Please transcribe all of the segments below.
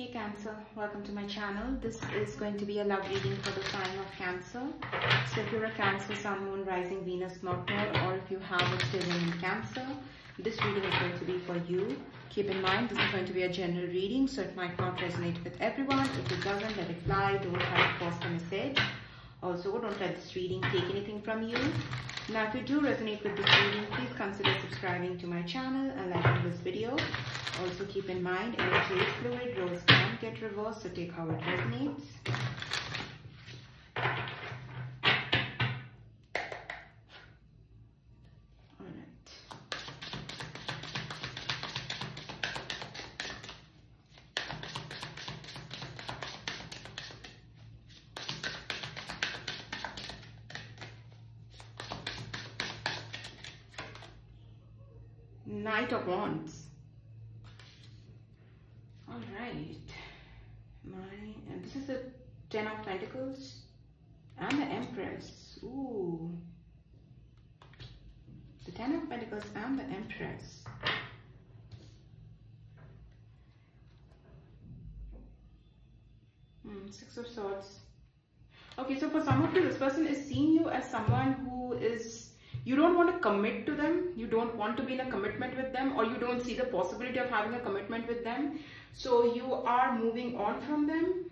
Hey Cancer, welcome to my channel. This is going to be a love reading for the sign of Cancer. So if you're a Cancer, Sun, Moon, Rising, Venus, Node, or if you have a stellium in Cancer, this reading is going to be for you. Keep in mind, this is going to be a general reading, so it might not resonate with everyone. If it doesn't, let it fly. Don't try to force the message. Also, don't let this reading take anything from you. Now, if you do resonate with this reading, please consider subscribing to my channel and liking this video. Also, keep in mind, energy is fluid, roles can get reversed, so take how it resonates. Pentacles and the Empress. Hmm, Six of Swords. Okay, so for some of you, this person is seeing you as someone who is you don't want to commit to them you don't want to be in a commitment with them or you don't see the possibility of having a commitment with them so you are moving on from them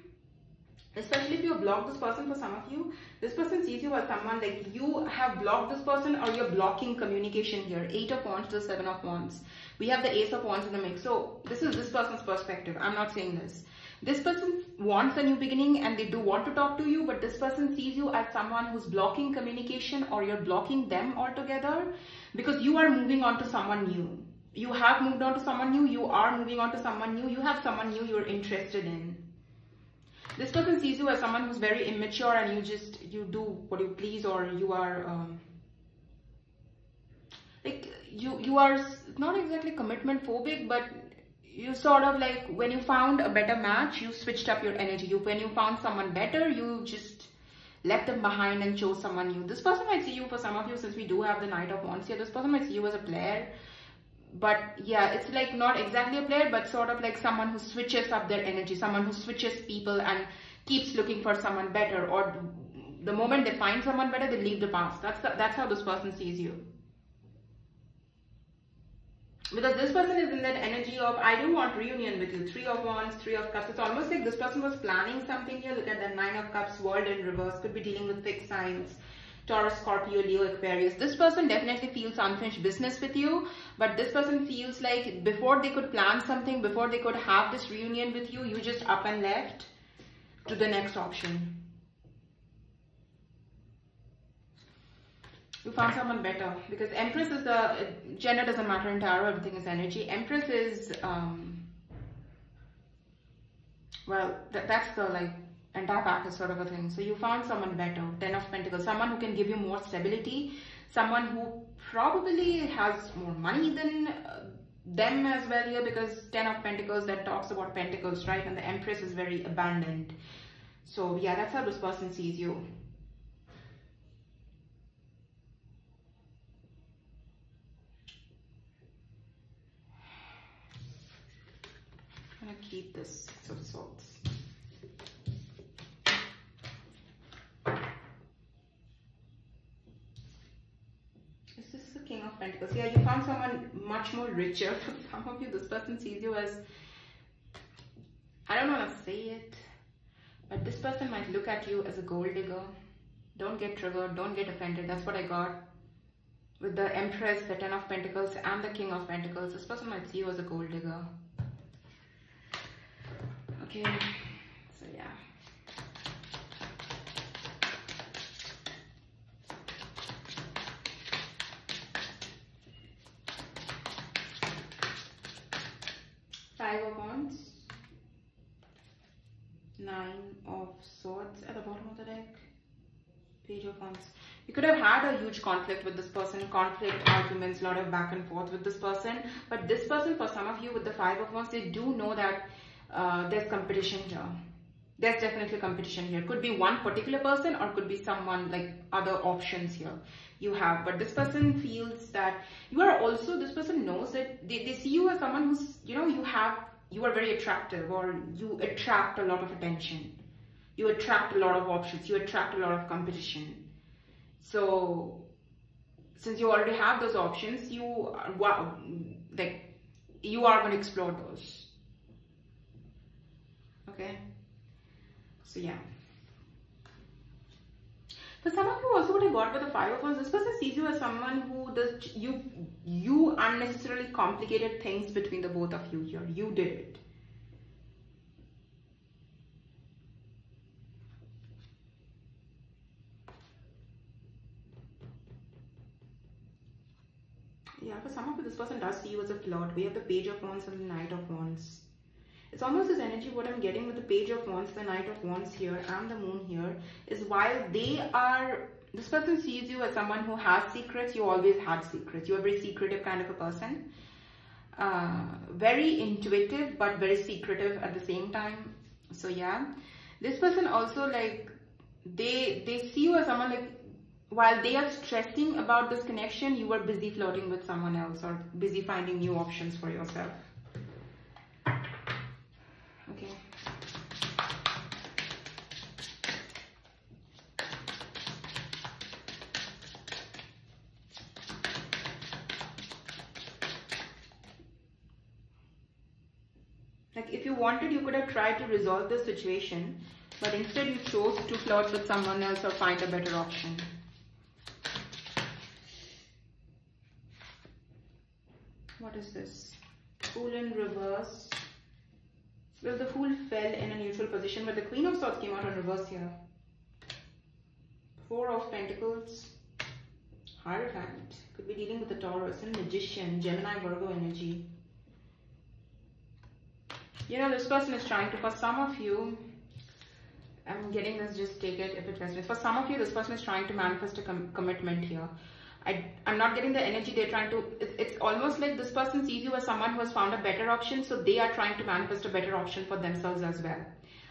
especially if you block this person for some of you this person sees you as someone like you have blocked this person or you're blocking communication here. Eight of wands to seven of wands. We have the ace of wands in the mix. So this is this person's perspective. I'm not saying this. This person wants a new beginning and they do want to talk to you but this person sees you as someone who's blocking communication or you're blocking them altogether because you are moving on to someone new. You have moved on to someone new. You are moving on to someone new. You have someone new you're interested in this person sees you as someone who's very immature and you just you do what you please or you are um, like you you are not exactly commitment phobic but you sort of like when you found a better match you switched up your energy. You when you found someone better you just left them behind and chose someone new. This person might see you for some of you since we do have the knight of wands here. This person might see you as a player but yeah it's like not exactly a player but sort of like someone who switches up their energy someone who switches people and keeps looking for someone better or the moment they find someone better they leave the past that's the, that's how this person sees you because this person is in that energy of I do want reunion with you. Three of Wands, Three of Cups. It's almost like this person was planning something here. Look at that Nine of Cups, World in reverse. Could be dealing with fixed signs. Taurus, Scorpio, Leo, Aquarius. This person definitely feels unfinished business with you. But this person feels like before they could plan something, before they could have this reunion with you, you just up and left to the next option. you found someone better because empress is the gender doesn't matter in tarot everything is energy empress is um well th that's the like entire pack is sort of a thing. So you found someone better ten of pentacles someone who can give you more stability someone who probably has more money than uh, them as well here because ten of pentacles that talks about pentacles right? And the empress is very abandoned so yeah that's how this person sees you. I'm gonna keep this Six of. This Pentacles. Yeah, you found someone much more richer. For some of you, this person sees you as, I don't want to say it, but this person might look at you as a gold digger. Don't get triggered, don't get offended. That's what I got with the Empress, the Ten of Pentacles, and the King of Pentacles. This person might see you as a gold digger. Okay, so yeah. Five of Wands, Nine of Swords at the bottom of the deck, Page of Wands. You could have had a huge conflict with this person, conflict, arguments, a lot of back and forth with this person. But this person, for some of you with the Five of Wands, they do know that uh, there's competition here. There's definitely competition here. Could be one particular person or could be someone like other options here you have. But this person feels that you are also, this person knows that they, they see you as someone who's, you know, you have you are very attractive or you attract a lot of attention. You attract a lot of options. You attract a lot of competition. So since you already have those options, you wow, like you are going to explore those. Okay. So yeah. For some of you also what I got with the five of wands, this person sees you as someone who does you you unnecessarily complicated things between the both of you here. You did it. Yeah, for some of you, this person does see you as a flirt. We have the page of wands and the knight of wands. It's almost this energy what I'm getting with the page of wands, the knight of wands here and the moon here is while they are, this person sees you as someone who has secrets, you always had secrets. You're a very secretive kind of a person. Uh, very intuitive but very secretive at the same time. So yeah, this person also like, they, they see you as someone like, while they are stressing about this connection, you are busy flirting with someone else or busy finding new options for yourself. Could have tried to resolve the situation, but instead you chose to flirt with someone else or find a better option. What is this? Fool in reverse. Well, the Fool fell in a neutral position, but the Queen of Swords came out in reverse here. Four of Pentacles. Hierophant. Could be dealing with the Taurus and Magician, Gemini, Virgo energy. You know, this person is trying to, for some of you, I'm getting this, just take it if it resonates. For some of you, this person is trying to manifest a com commitment here. I, I'm not getting the energy they're trying to, it's, it's almost like this person sees you as someone who has found a better option. So they are trying to manifest a better option for themselves as well.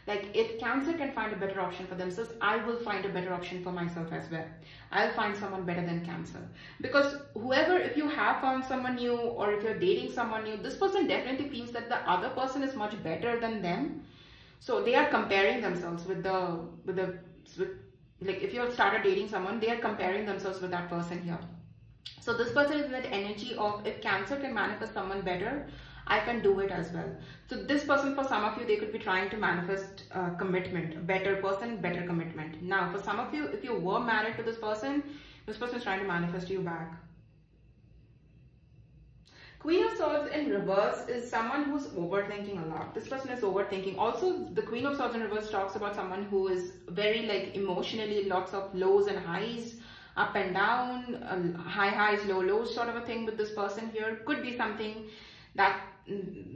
Like if Cancer can find a better option for themselves, I will find a better option for myself as well. I'll find someone better than Cancer. Because whoever, if you have found someone new or if you're dating someone new, this person definitely feels that the other person is much better than them. So they are comparing themselves with the, with the, with like if you have started dating someone they are comparing themselves with that person here so this person is in that energy of if cancer can manifest someone better i can do it as well so this person for some of you they could be trying to manifest uh, commitment a better person better commitment now for some of you if you were married to this person this person is trying to manifest you back Queen of Swords in reverse is someone who's overthinking a lot. This person is overthinking. Also, the Queen of Swords in reverse talks about someone who is very like emotionally lots of lows and highs, up and down, uh, high highs, low lows sort of a thing with this person here. Could be something that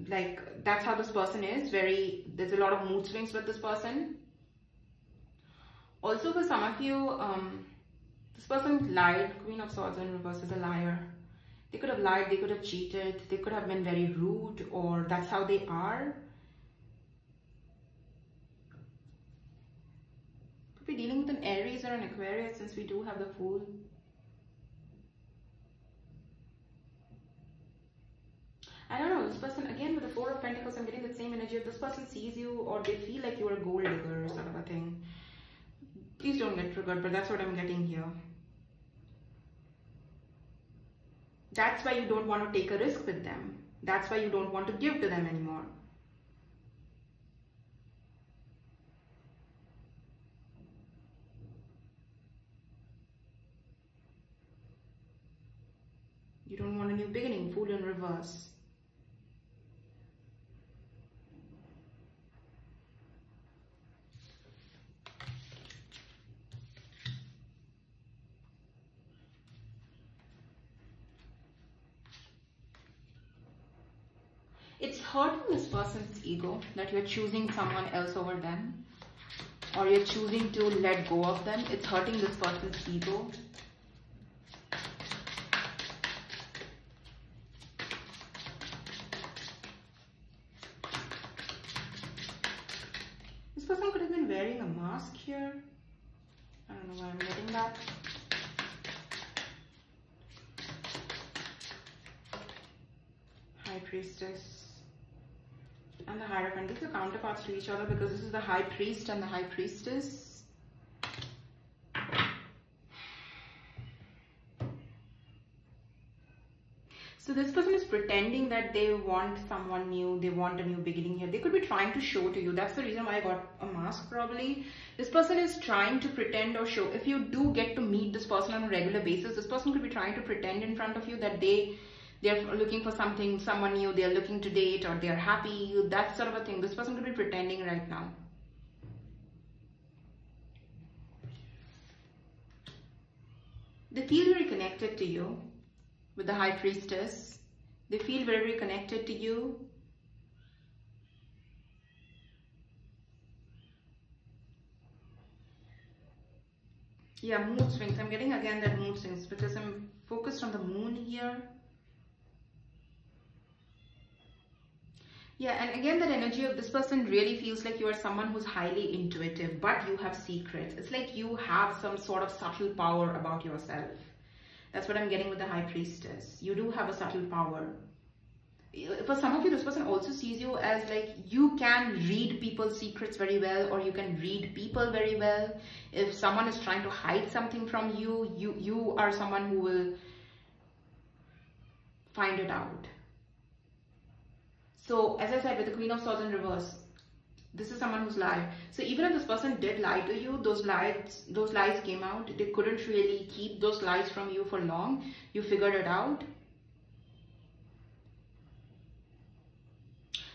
like that's how this person is. Very there's a lot of mood swings with this person. Also, for some of you, um, this person lied. Queen of Swords in reverse is a liar they could have lied, they could have cheated, they could have been very rude or that's how they are. Could be dealing with an Aries or an Aquarius since we do have the Fool. I don't know, this person, again with the Four of Pentacles, I'm getting the same energy. If this person sees you or they feel like you're a gold digger or of a thing, please don't get triggered, but that's what I'm getting here. That's why you don't want to take a risk with them. That's why you don't want to give to them anymore. You don't want a new beginning, fool in reverse. it's hurting this person's ego that you're choosing someone else over them or you're choosing to let go of them. It's hurting this person's ego. To each other because this is the High Priest and the High Priestess. So this person is pretending that they want someone new, they want a new beginning here. They could be trying to show to you. That's the reason why I got a mask probably. This person is trying to pretend or show. If you do get to meet this person on a regular basis, this person could be trying to pretend in front of you that they they're looking for something, someone new, they're looking to date or they're happy, that sort of a thing. This person could be pretending right now. They feel very connected to you with the high priestess. They feel very, very connected to you. Yeah, mood swings. I'm getting again that mood swings because I'm focused on the moon here. Yeah, and again, that energy of this person really feels like you are someone who's highly intuitive, but you have secrets. It's like you have some sort of subtle power about yourself. That's what I'm getting with the High Priestess. You do have a subtle power. For some of you, this person also sees you as like you can read people's secrets very well or you can read people very well. If someone is trying to hide something from you, you, you are someone who will find it out. So as I said, with the Queen of Swords in reverse, this is someone who's lied. So even if this person did lie to you those lies those lies came out. They couldn't really keep those lies from you for long. You figured it out.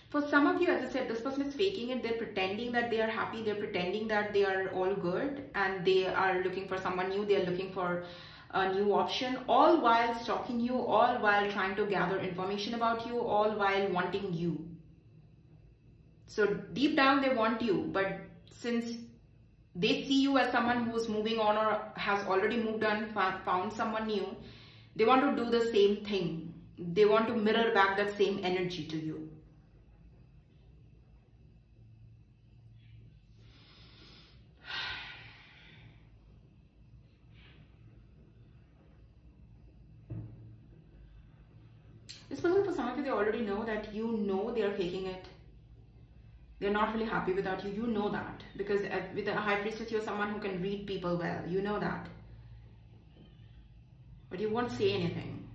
For some of you as i said this person is faking it. They're pretending that they are happy. They're pretending that they are all good and they are looking for someone new. They're looking for a new option all while stalking you all while trying to gather information about you all while wanting you so deep down they want you, but since they see you as someone who's moving on or has already moved on, found someone new, they want to do the same thing. They want to mirror back that same energy to you. This for some of you, they already know that you know they are faking it they're not really happy without you. You know that because with a high priestess, you're someone who can read people well. You know that. But you won't say anything.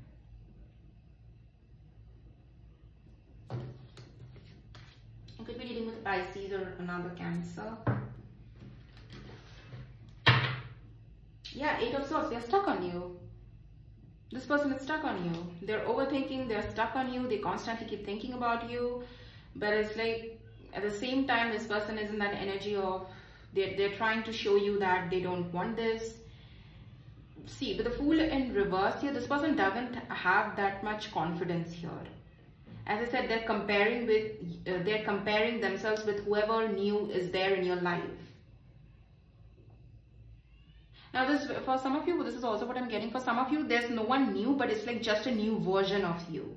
You could be dealing with Pisces or another Cancer. Yeah, Eight of Swords, they're stuck on you. This person is stuck on you. They're overthinking, they're stuck on you, they constantly keep thinking about you. But it's like at the same time this person is in that energy of they're, they're trying to show you that they don't want this see with the fool in reverse here this person doesn't have that much confidence here as i said they're comparing with uh, they're comparing themselves with whoever new is there in your life now this for some of you this is also what i'm getting. For some of you there's no one new but it's like just a new version of you.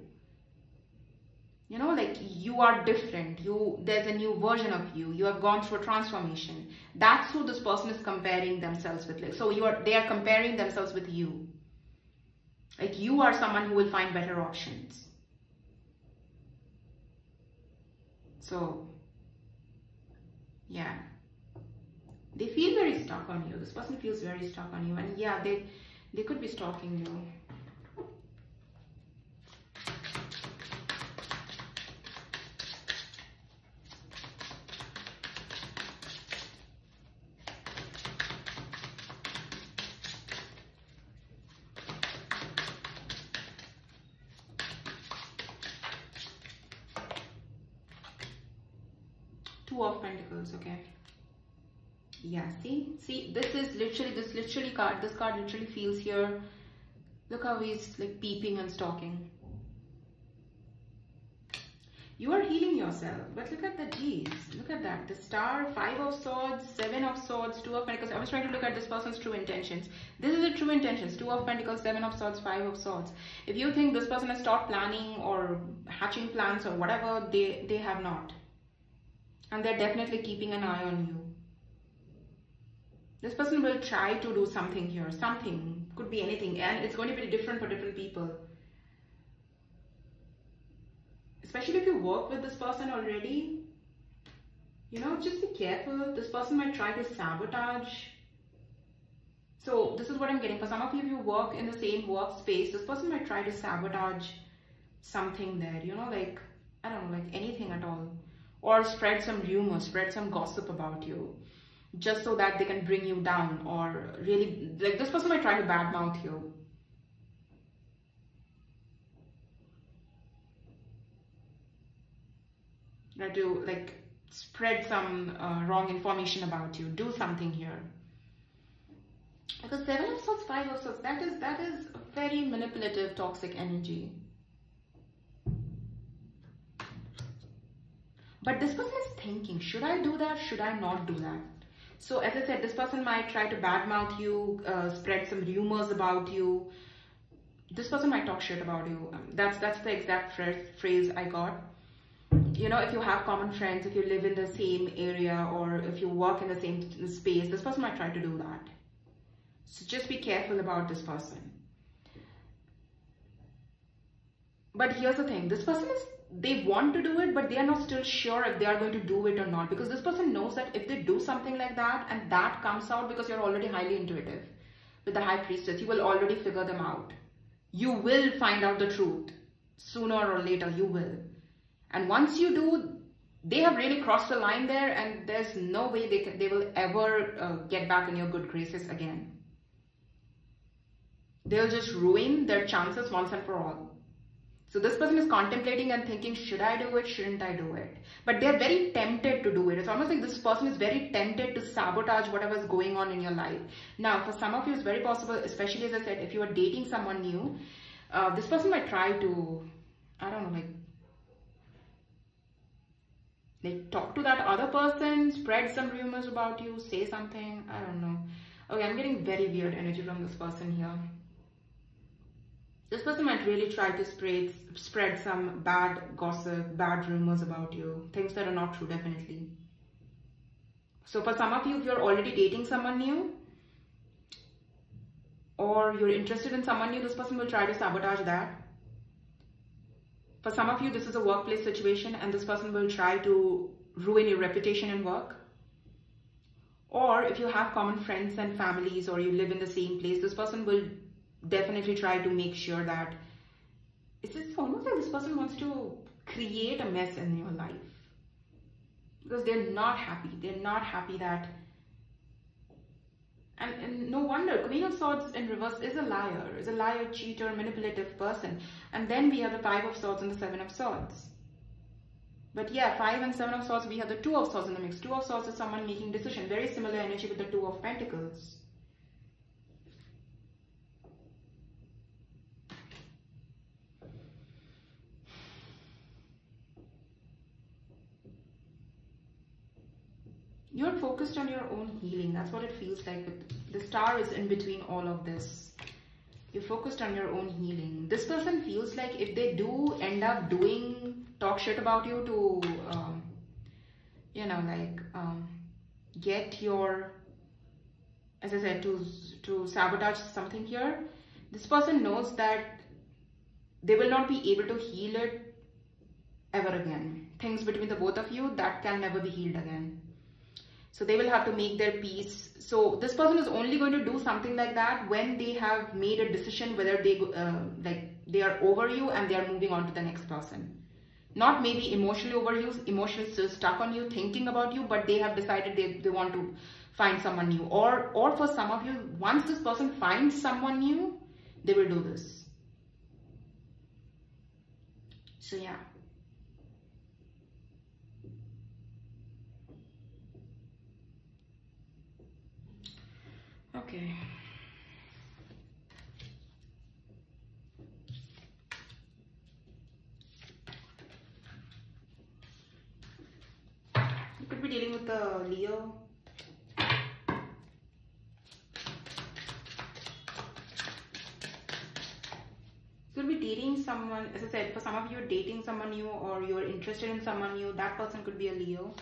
You know like you are different. You there's a new version of you. You have gone through a transformation. That's who this person is comparing themselves with. Like so you are they are comparing themselves with you. Like you are someone who will find better options. So yeah they feel very stuck on you. This person feels very stuck on you. And yeah they they could be stalking you two of pentacles okay yeah see see this is literally this literally card this card literally feels here. Look how he's like peeping and stalking. You are healing yourself but look at the G's look at that. The star five of swords seven of swords two of pentacles. I was trying to look at this person's true intentions. This is the true intentions two of pentacles seven of swords five of swords. If you think this person has stopped planning or hatching plans or whatever they they have not. And they're definitely keeping an eye on you. This person will try to do something here, something, could be anything, and it's going to be different for different people. especially if you work with this person already, you know, just be careful. This person might try to sabotage. So this is what I'm getting. For some of you, if you work in the same workspace, this person might try to sabotage something there, you know, like, I don't know, like anything at all. Or spread some rumors, spread some gossip about you just so that they can bring you down or really, like this person might try to badmouth you. Try to like spread some uh, wrong information about you. Do something here. Because seven of swords, five of swords, that is that is very manipulative, toxic energy. But this person is thinking, should I do that? Should I not do that? So as I said, this person might try to badmouth you, uh, spread some rumors about you. This person might talk shit about you. Um, that's that's the exact phrase I got. You know, if you have common friends, if you live in the same area, or if you work in the same space, this person might try to do that. So just be careful about this person. But here's the thing, this person is they want to do it but they are not still sure if they are going to do it or not. Because this person knows that if they do something like that and that comes out because you're already highly intuitive with the high priestess you will already figure them out. You will find out the truth sooner or later. You will. And once you do they have really crossed the line there and there's no way they can, they will ever uh, get back in your good graces again. They'll just ruin their chances once and for all so this person is contemplating and thinking, should I do it? Shouldn't I do it? But they're very tempted to do it. It's almost like this person is very tempted to sabotage whatever is going on in your life. Now, for some of you, it's very possible, especially as I said, if you are dating someone new, uh, this person might try to, I don't know, like, like talk to that other person, spread some rumors about you, say something. I don't know. Okay, I'm getting very weird energy from this person here this person might really try to spread spread some bad gossip, bad rumors about you, things that are not true, definitely. So for some of you, if you're already dating someone new, or you're interested in someone new, this person will try to sabotage that. For some of you, this is a workplace situation and this person will try to ruin your reputation in work. Or if you have common friends and families or you live in the same place, this person will definitely try to make sure that it's almost like this person wants to create a mess in your life. Because they're not happy. They're not happy that and, and no wonder. Queen of swords in reverse is a liar is a liar cheater manipulative person. And then we have the five of swords and the seven of swords. But yeah five and seven of swords we have the two of swords in the mix. Two of swords is someone making decision very similar energy with the two of pentacles you're focused on your own healing. That's what it feels like. But the star is in between all of this. You're focused on your own healing. This person feels like if they do end up doing talk shit about you to um, you know like um, get your as i said to to sabotage something here this person knows that they will not be able to heal it ever again. Things between the both of you that can never be healed again so they will have to make their peace. So this person is only going to do something like that when they have made a decision whether they uh, like they are over you and they are moving on to the next person. Not maybe emotionally over you, emotionally still stuck on you, thinking about you, but they have decided they, they want to find someone new. Or, or for some of you, once this person finds someone new, they will do this. So yeah. Okay. You could be dealing with the Leo. You could be dating someone, as I said, for some of you, dating someone new or you're interested in someone new, that person could be a Leo.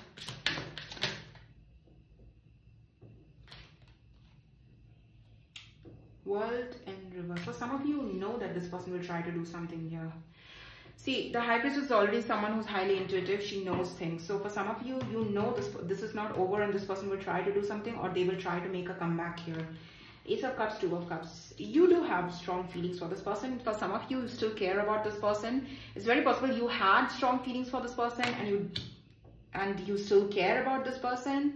world in reverse. For some of you know that this person will try to do something here. See, the high priestess is already someone who's highly intuitive. She knows things. So for some of you, you know this this is not over and this person will try to do something or they will try to make a comeback here. Ace of Cups, Two of Cups. You do have strong feelings for this person. For some of you, you still care about this person. It's very possible you had strong feelings for this person and you and you still care about this person.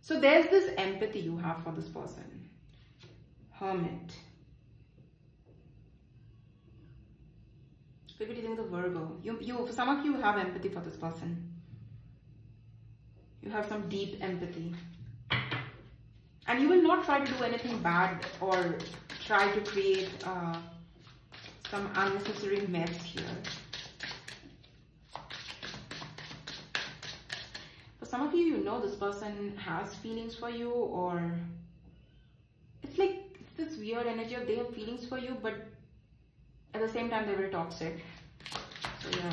So there's this empathy you have for this person. Hermit. Maybe dealing with a Virgo. You, you, some of you have empathy for this person. You have some deep empathy. And you will not try to do anything bad or try to create uh, some unnecessary mess here. For some of you, you know this person has feelings for you or it's like it's this weird energy of they have feelings for you but at the same time, they were toxic. So yeah.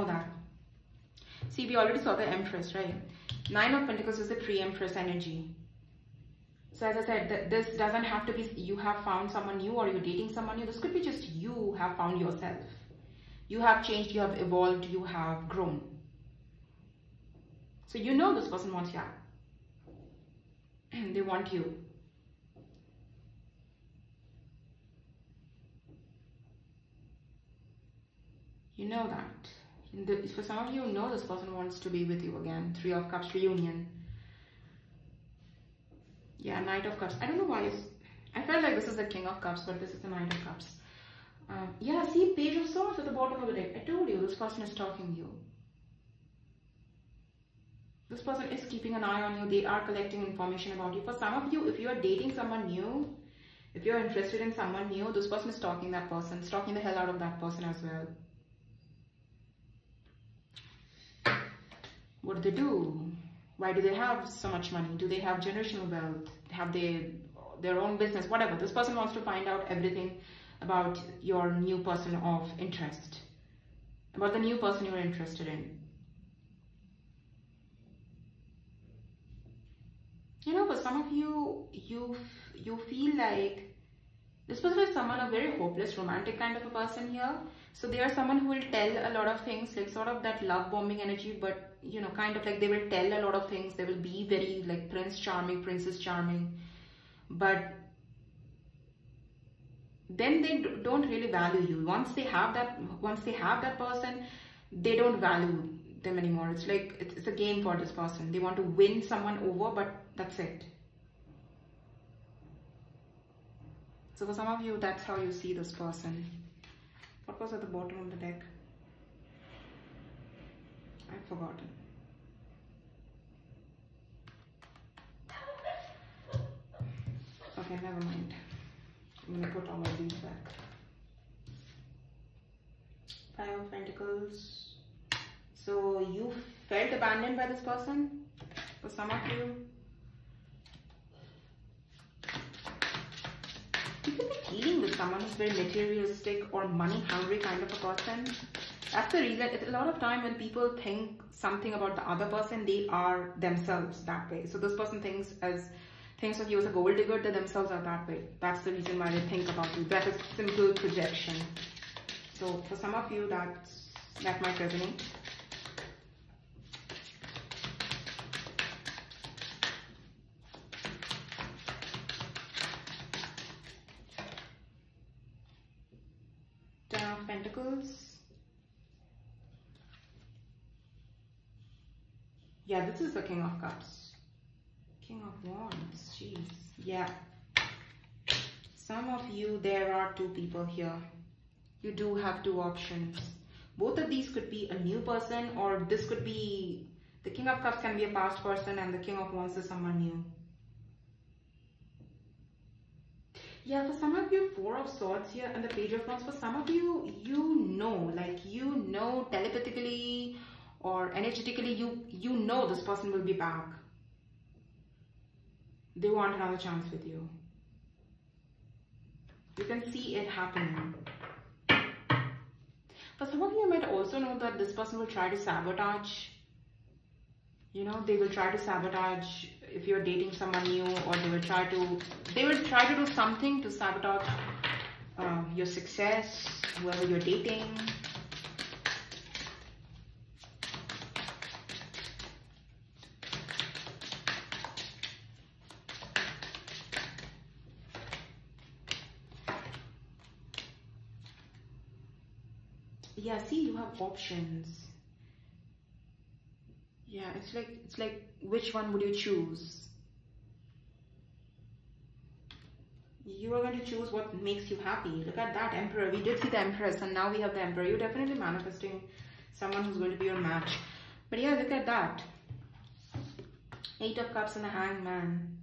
Know that. See, we already saw the Empress, right? Nine of Pentacles is the pre-Empress energy. So as I said, this doesn't have to be you have found someone new or you're dating someone new. This could be just you have found yourself. You have changed, you have evolved, you have grown. So you know this person wants you. they want you. You know that. The, for some of you, know this person wants to be with you again. Three of Cups reunion. Yeah, Knight of Cups. I don't know why. I felt like this is the King of Cups, but this is the Knight of Cups. Um, yeah, see, Page of Swords at the bottom of the deck. I told you, this person is talking to you. This person is keeping an eye on you. They are collecting information about you. For some of you, if you are dating someone new, if you're interested in someone new, this person is stalking that person, stalking the hell out of that person as well. What do they do? Why do they have so much money? Do they have generational wealth? Have they their own business? Whatever. This person wants to find out everything about your new person of interest, about the new person you're interested in. You know, for some of you, you you feel like this person is someone a very hopeless romantic kind of a person here. So they are someone who will tell a lot of things, like sort of that love bombing energy, but you know, kind of like they will tell a lot of things. They will be very like Prince Charming, Princess Charming, but then they don't really value you. Once they have that, once they have that person, they don't value them anymore. It's like it's, a game for this person. They want to win someone over, but that's it. So for some of you, that's how you see this person. What was at the bottom of the deck? I've forgotten. Okay, never mind. I'm gonna put all of these back. Five of Pentacles. So you felt abandoned by this person? For some of you, you could be dealing with someone who's very materialistic or money hungry kind of a person. That's the reason, a lot of time when people think something about the other person, they are themselves that way. So this person thinks as thinks of you as a gold digger, they themselves are that way. That's the reason why they think about you. That is simple projection. So for some of you, that's, that might resonate. Is the King of Cups. King of Wands, jeez. Yeah. Some of you, there are two people here. You do have two options. Both of these could be a new person or this could be, the King of Cups can be a past person and the King of Wands is someone new. Yeah, for some of you, Four of Swords here and the Page of Wands, for some of you, you know, like you know telepathically or energetically, you, you know this person will be back. They want another chance with you. You can see it happening. But some of you, might also know that this person will try to sabotage. You know, they will try to sabotage if you're dating someone new or they will try to, they will try to do something to sabotage uh, your success, whoever you're dating. yeah see you have options. Yeah it's like it's like which one would you choose? You are going to choose what makes you happy. Look at that emperor. We did see the empress and now we have the emperor. You're definitely manifesting someone who's going to be your match. But yeah look at that. Eight of cups and the hangman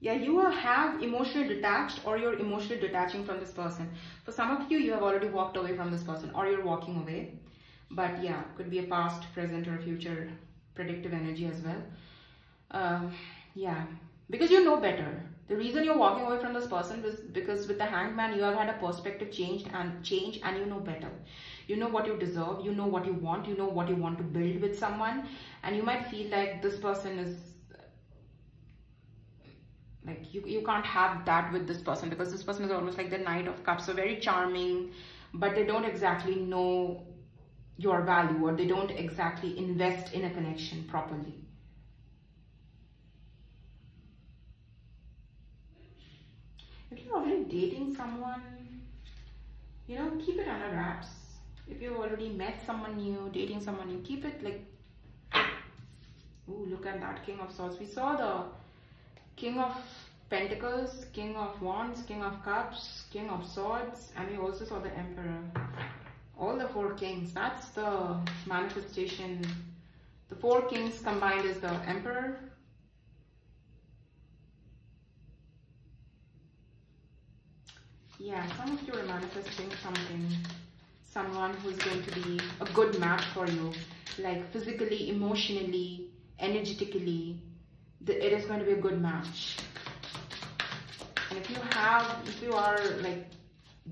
yeah you have emotionally detached or you're emotionally detaching from this person. For some of you you have already walked away from this person or you're walking away. But yeah could be a past present or future predictive energy as well. Um, yeah because you know better. The reason you're walking away from this person is because with the hangman you have had a perspective changed and change and you know better. You know what you deserve you know what you want you know what you want to build with someone. And you might feel like this person is like you, you can't have that with this person because this person is almost like the knight of cups so very charming but they don't exactly know your value or they don't exactly invest in a connection properly. If you're already dating someone you know keep it under wraps. If you've already met someone new dating someone new keep it like oh look at that king of swords. We saw the King of Pentacles, King of Wands, King of Cups, King of Swords, and we also saw the Emperor. All the four kings, that's the manifestation. The four kings combined is the Emperor. Yeah, some of you are manifesting something. Someone who's going to be a good match for you. Like physically, emotionally, energetically, it is going to be a good match. And if you have, if you are like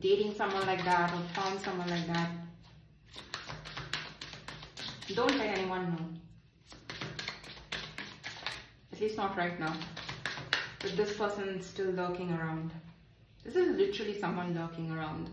dating someone like that or found someone like that, don't let anyone know. At least not right now. But this person is still lurking around. This is literally someone lurking around.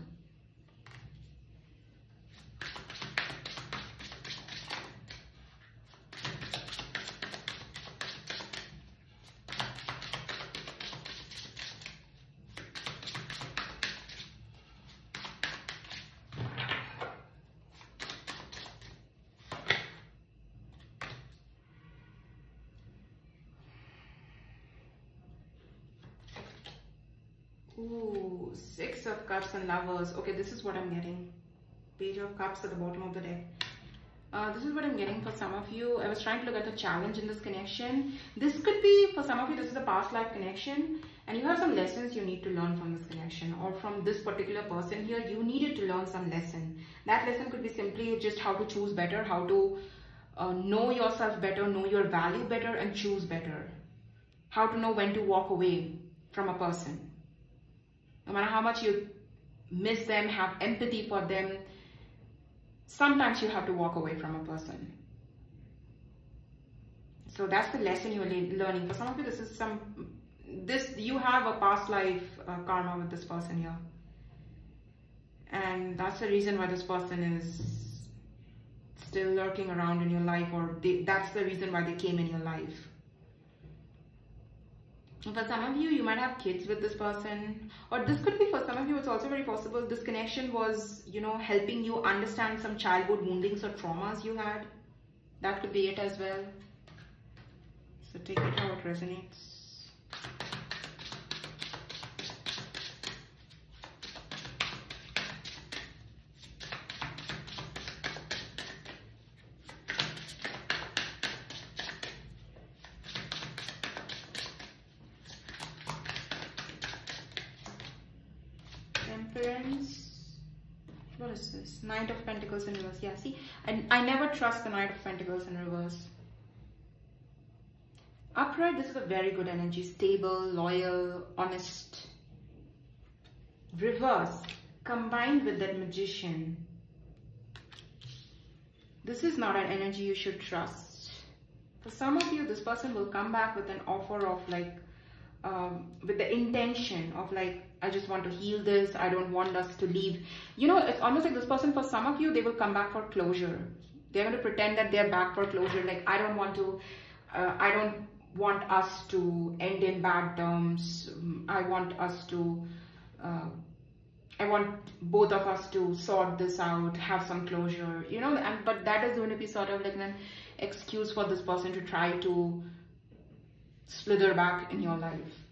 Ooh, Six of Cups and Lovers. Okay, this is what I'm getting. Page of Cups at the bottom of the deck. Uh, this is what I'm getting for some of you. I was trying to look at the challenge in this connection. This could be, for some of you, this is a past life connection. And you have some lessons you need to learn from this connection. Or from this particular person here, you needed to learn some lesson. That lesson could be simply just how to choose better, how to uh, know yourself better, know your value better, and choose better. How to know when to walk away from a person no matter how much you miss them, have empathy for them, sometimes you have to walk away from a person. So that's the lesson you're learning. For some of you, this is some, this, you have a past life uh, karma with this person here. And that's the reason why this person is still lurking around in your life or they, that's the reason why they came in your life for some of you you might have kids with this person. Or this could be for some of you it's also very possible. This connection was you know helping you understand some childhood woundings or traumas you had. That could be it as well. So take it how it resonates is this? Knight of Pentacles in reverse. Yeah, see, and I never trust the Knight of Pentacles in reverse. Upright, this is a very good energy. Stable, loyal, honest. Reverse, combined with that magician. This is not an energy you should trust. For some of you, this person will come back with an offer of like, um, with the intention of like, I just want to heal this. I don't want us to leave. You know, it's almost like this person, for some of you, they will come back for closure. They're going to pretend that they're back for closure. Like, I don't want to, uh, I don't want us to end in bad terms. I want us to, uh, I want both of us to sort this out, have some closure, you know, and but that is going to be sort of like an excuse for this person to try to slither back in your life.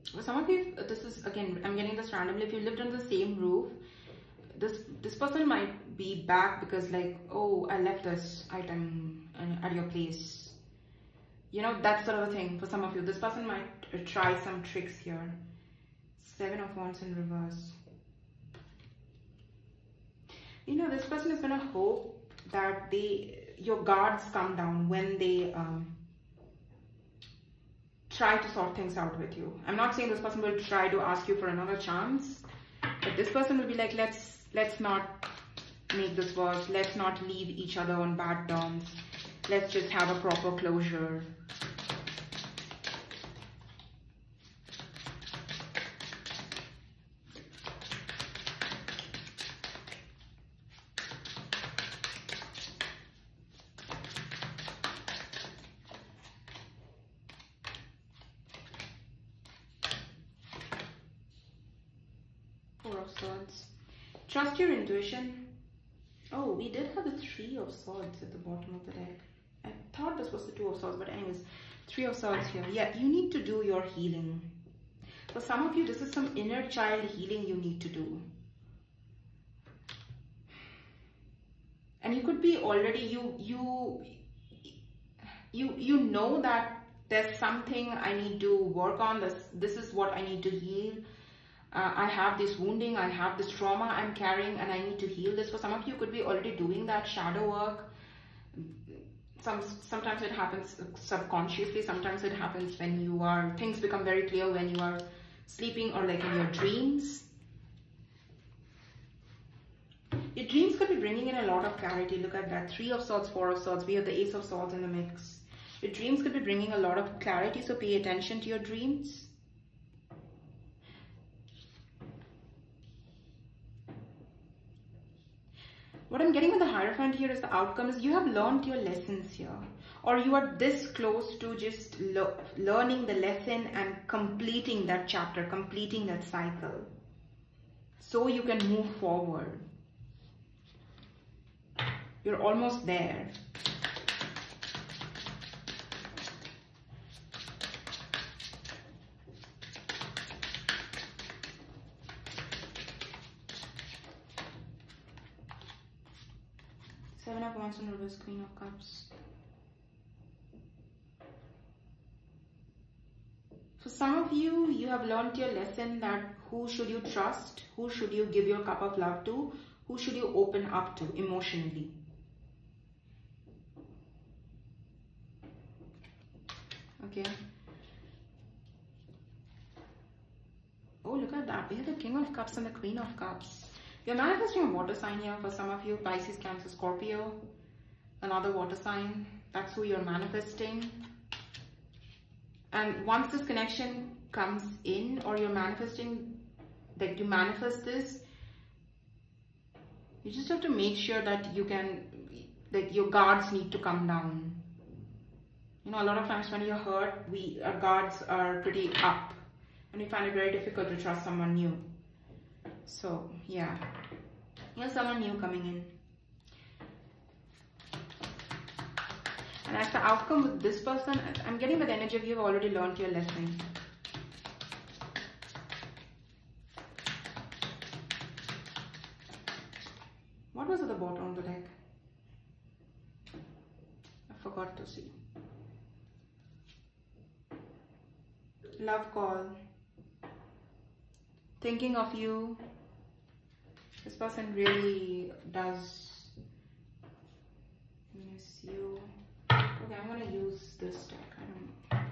For some of you, this is again, I'm getting this randomly. If you lived on the same roof, this this person might be back because like, oh, I left this item at your place. You know, that sort of a thing for some of you. This person might try some tricks here. Seven of Wands in reverse. You know, this person is to hope that they, your guards come down when they um, try to sort things out with you. I'm not saying this person will try to ask you for another chance, but this person will be like, let's let's not make this worse. Let's not leave each other on bad terms. Let's just have a proper closure. Trust your intuition. Oh, we did have the Three of Swords at the bottom of the deck. I thought this was the Two of Swords, but anyways, Three of Swords here. Yeah, you need to do your healing. For some of you, this is some inner child healing you need to do. And you could be already, you, you, you, you know that there's something I need to work on. This, this is what I need to heal uh, I have this wounding, I have this trauma I'm carrying and I need to heal this. For some of you could be already doing that shadow work. Some, sometimes it happens subconsciously, sometimes it happens when you are, things become very clear when you are sleeping or like in your dreams. Your dreams could be bringing in a lot of clarity. Look at that. Three of Swords, Four of Swords. We have the Ace of Swords in the mix. Your dreams could be bringing a lot of clarity, so pay attention to your dreams. what Here is the outcome is you have learned your lessons here or you are this close to just le learning the lesson and completing that chapter, completing that cycle. So you can move forward. You're almost there. Queen of Cups. For some of you, you have learned your lesson that who should you trust, who should you give your cup of love to, who should you open up to emotionally. Okay. Oh, look at that. We have the King of Cups and the Queen of Cups. You're manifesting a water sign here for some of you, Pisces, Cancer, Scorpio, another water sign. That's who you're manifesting. And once this connection comes in or you're manifesting, that you manifest this, you just have to make sure that you can, that your guards need to come down. You know, a lot of times when you're hurt, we, our guards are pretty up and we find it very difficult to trust someone new. So yeah, here's someone new coming in. And as the outcome with this person, I'm getting the energy of you've already learned your lesson. What was at the bottom of the deck? I forgot to see. love call. Thinking of you. This person really does I'm gonna use this deck. I don't know.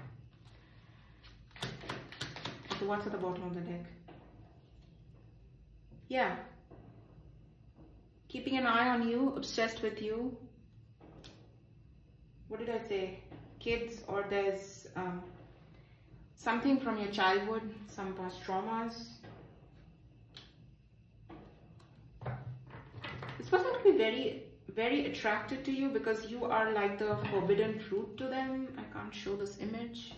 So what's at the bottom of the deck? Yeah. Keeping an eye on you, obsessed with you. What did I say? Kids or there's um, something from your childhood, some past traumas. This person could be very, very attracted to you because you are like the forbidden fruit to them. I can't show this image.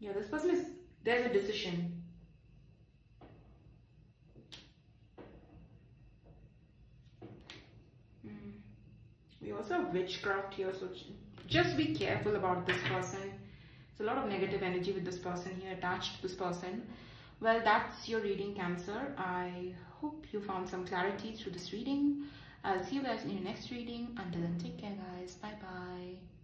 Yeah, this person is, there's a decision. Hmm. We also have witchcraft here, so just be careful about this person. There's a lot of negative energy with this person here attached to this person. Well, that's your reading, Cancer. I hope you found some clarity through this reading. I'll see you guys in your next reading. Until then, take care, guys. Bye-bye.